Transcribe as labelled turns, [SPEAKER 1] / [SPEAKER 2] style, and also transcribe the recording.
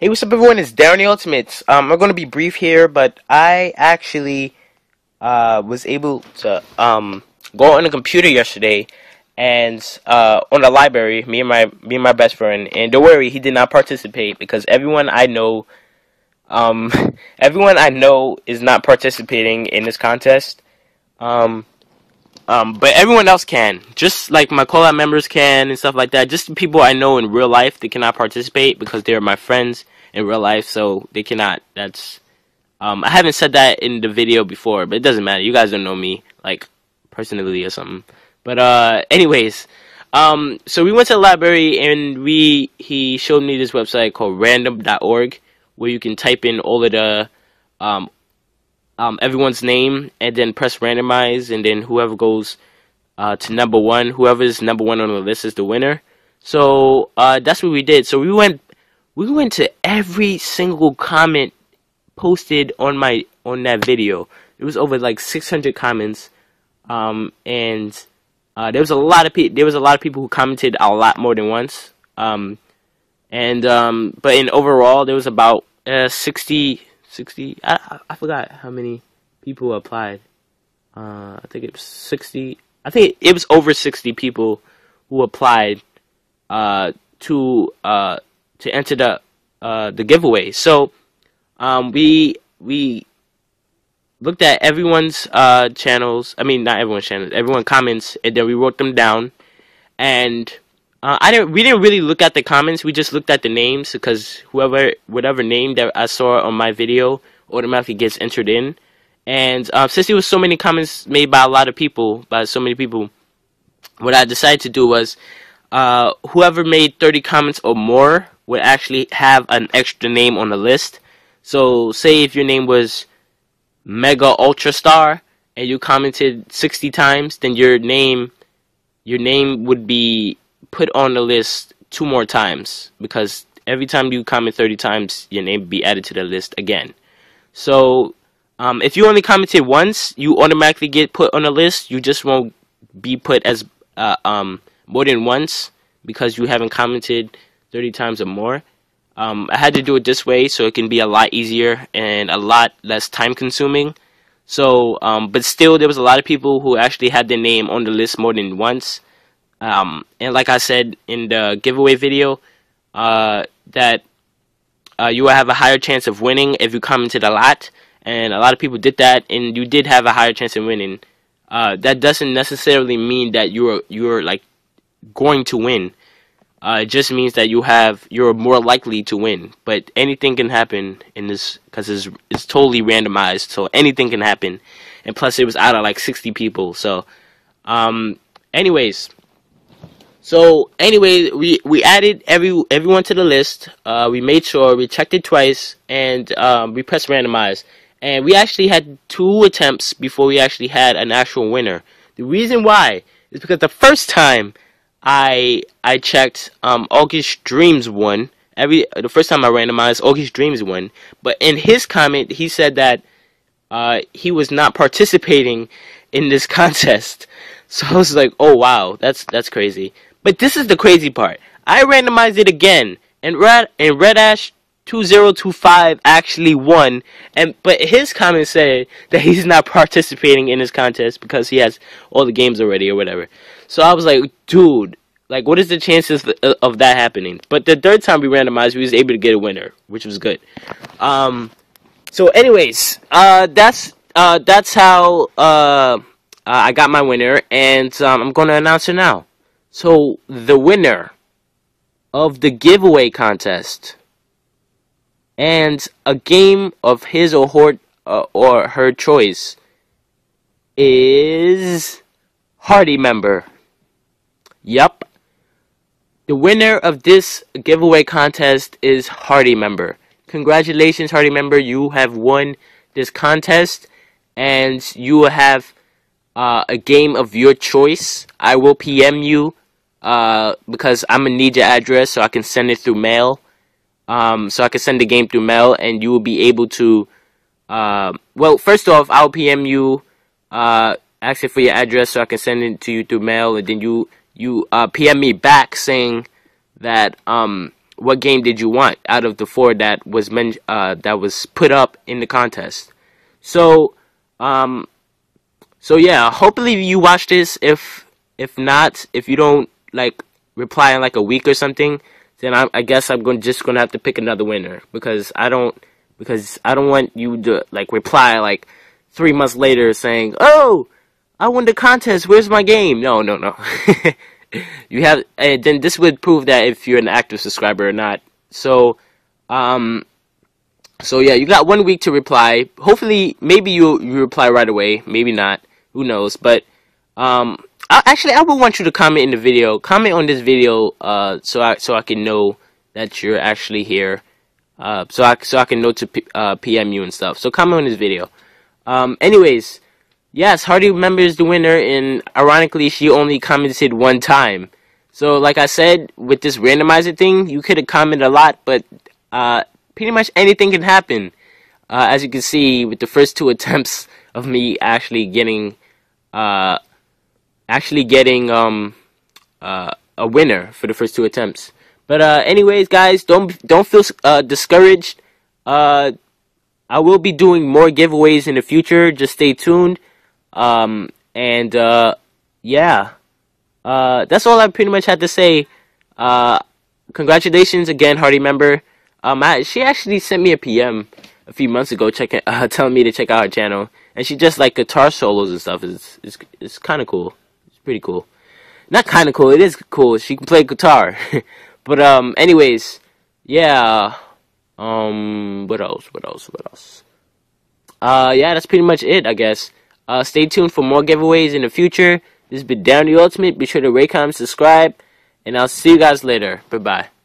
[SPEAKER 1] Hey, what's up, everyone? It's Darren the Ultimates. Um, I'm going to be brief here, but I actually uh, was able to um, go on the computer yesterday and uh, on the library, me and my me and my best friend. And don't worry, he did not participate because everyone I know, um, everyone I know is not participating in this contest. Um, um, but everyone else can, just like my call members can and stuff like that. Just people I know in real life, they cannot participate because they're my friends in real life, so they cannot. That's um, I haven't said that in the video before, but it doesn't matter. You guys don't know me like personally or something. But uh, anyways, um, so we went to the library and we he showed me this website called random.org where you can type in all of the um, um, everyone's name and then press randomize and then whoever goes uh, to number one, whoever's number one on the list is the winner. So uh, that's what we did. So we went we went to every single comment posted on my on that video. It was over like 600 comments, um, and uh, there was a lot of people. There was a lot of people who commented a lot more than once. Um, and um, but in overall, there was about uh, 60, 60 I, I forgot how many people applied. Uh, I think it was 60. I think it was over 60 people who applied uh, to uh, to enter the uh, the giveaway. So um, we we looked at everyone's uh, channels. I mean, not everyone's channels. Everyone comments, and then we wrote them down. And uh, I didn't. We didn't really look at the comments. We just looked at the names because whoever, whatever name that I saw on my video, automatically gets entered in. And uh, since there was so many comments made by a lot of people, by so many people, what I decided to do was uh, whoever made 30 comments or more would actually have an extra name on the list. So, say if your name was Mega Ultra Star and you commented 60 times, then your name your name would be put on the list two more times because every time you comment 30 times, your name be added to the list again. So, um, if you only commented once, you automatically get put on the list. You just won't be put as uh, um, more than once because you haven't commented 30 times or more. Um, I had to do it this way so it can be a lot easier and a lot less time consuming. So, um, but still, there was a lot of people who actually had their name on the list more than once. Um, and like I said in the giveaway video, uh, that uh, you will have a higher chance of winning if you commented a lot. And a lot of people did that, and you did have a higher chance of winning. Uh, that doesn't necessarily mean that you're you're like going to win. Uh, it just means that you have you're more likely to win. But anything can happen in this because it's it's totally randomized, so anything can happen. And plus, it was out of like 60 people. So, um, anyways, so anyway, we we added every everyone to the list. Uh, we made sure we checked it twice, and um, we pressed randomize. And we actually had two attempts before we actually had an actual winner. The reason why is because the first time I I checked um August Dreams won. Every the first time I randomized August Dreams won. But in his comment he said that uh he was not participating in this contest. So I was like, "Oh wow, that's that's crazy." But this is the crazy part. I randomized it again and Red and Red Ash 2025 actually won and but his comment said that he's not participating in this contest because he has all the games already or whatever. So I was like, dude, like what is the chances of that happening? But the third time we randomized, we was able to get a winner, which was good. Um so anyways, uh that's uh that's how uh, uh I got my winner and um, I'm going to announce it now. So the winner of the giveaway contest and a game of his or her uh, or her choice is Hardy member. Yup. The winner of this giveaway contest is Hardy member. Congratulations, Hardy member. You have won this contest and you will have uh, a game of your choice. I will PM you uh, because I'm gonna need your address so I can send it through mail. Um, so I can send the game through mail, and you will be able to. Uh, well, first off, I'll PM you, uh, asking for your address so I can send it to you through mail, and then you you uh, PM me back saying that um what game did you want out of the four that was men- uh, that was put up in the contest. So, um, so yeah, hopefully you watch this. If if not, if you don't like reply in like a week or something, then I, I guess I'm going just gonna have to pick another winner because I don't because I don't want you to like reply like three months later saying, "Oh, I won the contest. Where's my game?" No, no, no. you have, and then this would prove that if you're an active subscriber or not. So, um, so yeah, you got one week to reply. Hopefully, maybe you you reply right away. Maybe not. Who knows? But um, I, actually, I would want you to comment in the video. Comment on this video, uh, so I so I can know that you're actually here. Uh, so I so I can know to p- uh, PM you and stuff. So comment on this video. Um, anyways. Yes, Hardy remembers the winner, and ironically, she only commented one time. So, like I said, with this randomizer thing, you could have commented a lot, but uh, pretty much anything can happen. Uh, as you can see, with the first two attempts of me actually getting, uh, actually getting um, uh, a winner for the first two attempts. But uh, anyways, guys, don't don't feel uh, discouraged. Uh, I will be doing more giveaways in the future. Just stay tuned. Um, and uh, yeah, uh, that's all I pretty much had to say. Uh, congratulations again, Hardy member. Um, I, she actually sent me a PM a few months ago, checking, uh, telling me to check out her channel, and she just like guitar solos and stuff. It's it's it's kind of cool. It's pretty cool. Not kind of cool. It is cool. She can play guitar. but um, anyways, yeah. Um, what else? What else? What else? Uh, yeah, that's pretty much it, I guess. Uh, stay tuned for more giveaways in the future. This has been Darren the Ultimate. Be sure to rate, comment, subscribe, and I'll see you guys later. Bye bye.